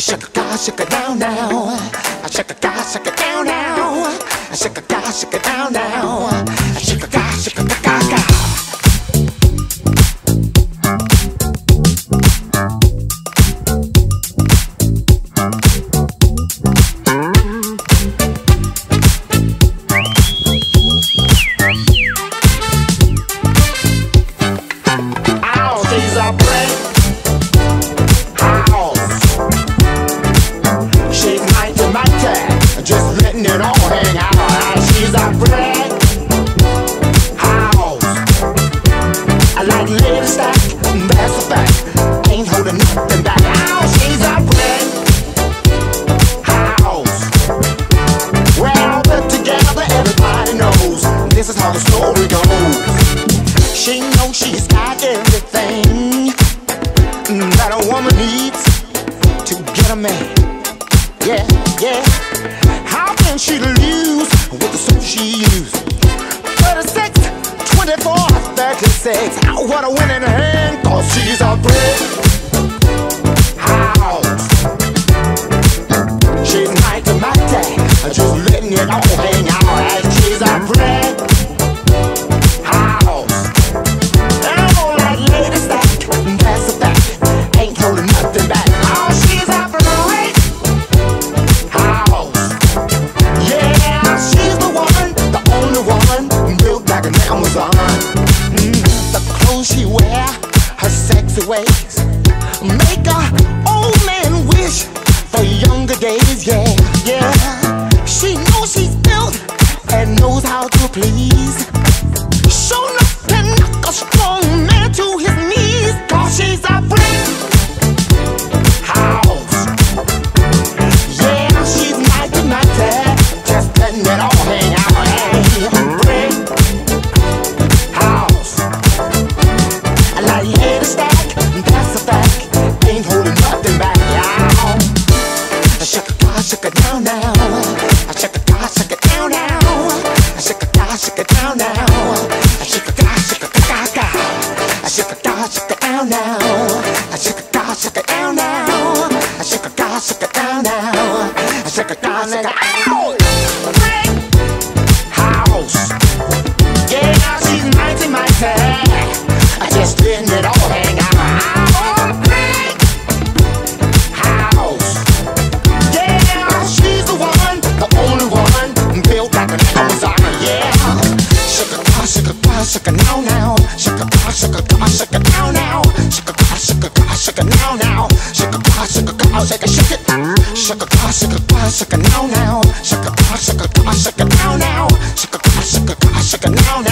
Shake a car, shake it down now. Shake a car, shake it down now. Shake a car, shake it down now. Shake a car, shake a car, car. Letting it all hang out. She's a brick house. I like lady stack, that's a fact. Ain't holding nothing back. Ow, she's a brick house. Well, put together, everybody knows this is how the story goes. She knows she's got everything that a woman needs to get a man. How can she lose with the suit she used? 36, 24, 36. Ow, what a winning hand, cause she's a brick house. She's mighty, mighty, just letting it all hang out. And she's a brick she wear, her sexy ways, make a old man wish for younger days. Yeah, yeah. She knows she's built and knows how to please. Shake it down now. Shake a car, shake it down now. Shake a car, shake it down now. Shake a car, shake it Ow! Shake a car, shake a now now. Shake a car, shake a car, shake a now now. Shake a car, shake a car, shake a now now. Shake a car, shake a car, shake a shake it. Shake a car, shake a car, shake a now now. Shake a car, shake a car, shake a now now. Shake a car, shake a car, shake a now now.